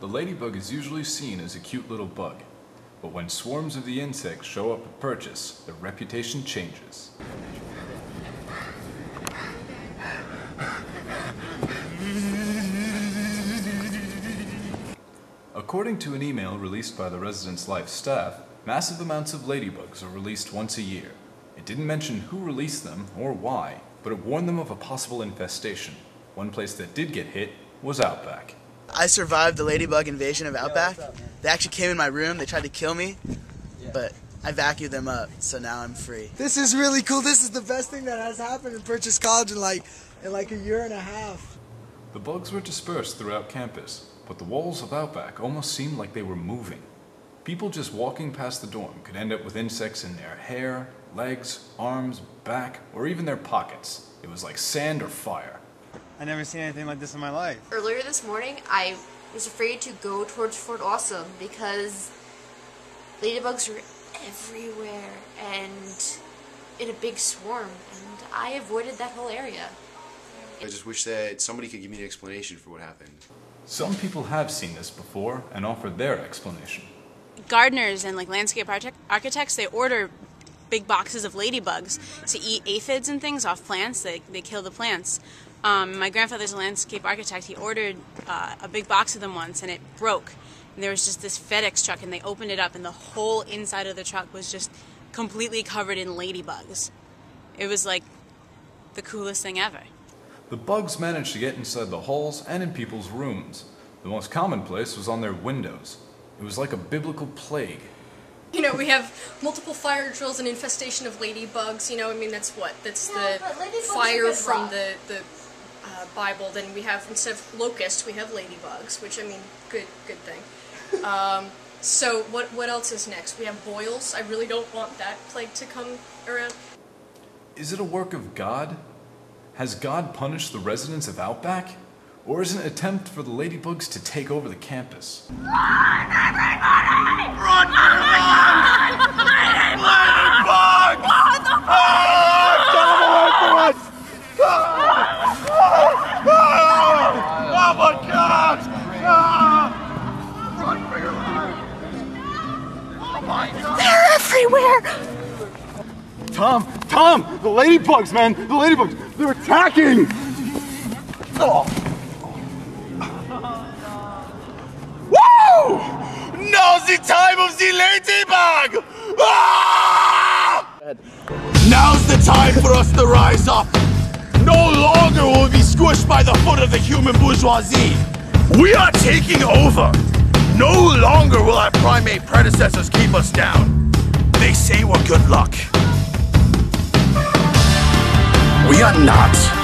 The ladybug is usually seen as a cute little bug, but when swarms of the insect show up at purchase, their reputation changes. According to an email released by the Residence Life staff, massive amounts of ladybugs are released once a year. It didn't mention who released them or why, but it warned them of a possible infestation. One place that did get hit was Outback. I survived the ladybug invasion of Outback. They actually came in my room, they tried to kill me, but I vacuumed them up, so now I'm free. This is really cool. This is the best thing that has happened in Purchase College in like in like a year and a half. The bugs were dispersed throughout campus, but the walls of Outback almost seemed like they were moving. People just walking past the dorm could end up with insects in their hair, legs, arms, back, or even their pockets. It was like sand or fire. I never seen anything like this in my life. Earlier this morning, I was afraid to go towards Fort Awesome because ladybugs were everywhere and in a big swarm, and I avoided that whole area. I just wish that somebody could give me an explanation for what happened. Some people have seen this before and offered their explanation. gardeners and like landscape architects they order big boxes of ladybugs to eat aphids and things off plants they, they kill the plants um, my grandfather's a landscape architect he ordered uh, a big box of them once and it broke and there was just this fedex truck and they opened it up and the whole inside of the truck was just completely covered in ladybugs it was like the coolest thing ever The bugs managed to get inside the halls and in people's rooms. The most common place was on their windows. It was like a biblical plague. You know, we have multiple fire drills and infestation of ladybugs. You know, I mean, that's what? That's the fire from the, the uh, Bible. Then we have, instead of locusts, we have ladybugs, which, I mean, good good thing. Um, so what, what else is next? We have boils. I really don't want that plague to come around. Is it a work of God? Has God punished the residents of Outback? Or is it an attempt for the ladybugs to take over the campus? Tom, Tom, the ladybugs, man, the ladybugs, they're attacking. Oh. Woo! Now's the time of the ladybug! Ah! Now's the time for us to rise up. No longer will we be squished by the foot of the human bourgeoisie. We are taking over. No longer will our primate predecessors keep us down. They say we're good luck. We are not.